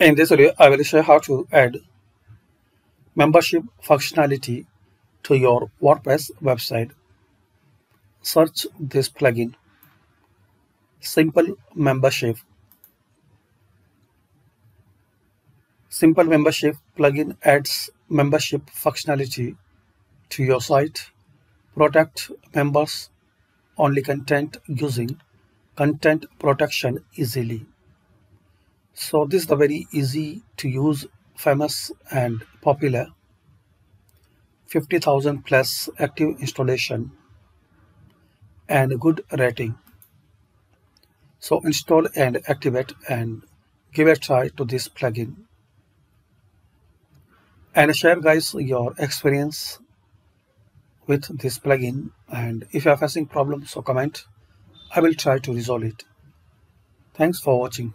In this video, I will show how to add membership functionality to your WordPress website. Search this plugin, Simple Membership. Simple Membership plugin adds membership functionality to your site, protect members only content using content protection easily. So this is the very easy to use, famous and popular 50,000 plus active installation and good rating. So install and activate and give a try to this plugin. And share guys your experience with this plugin and if you are facing problems so comment I will try to resolve it. Thanks for watching.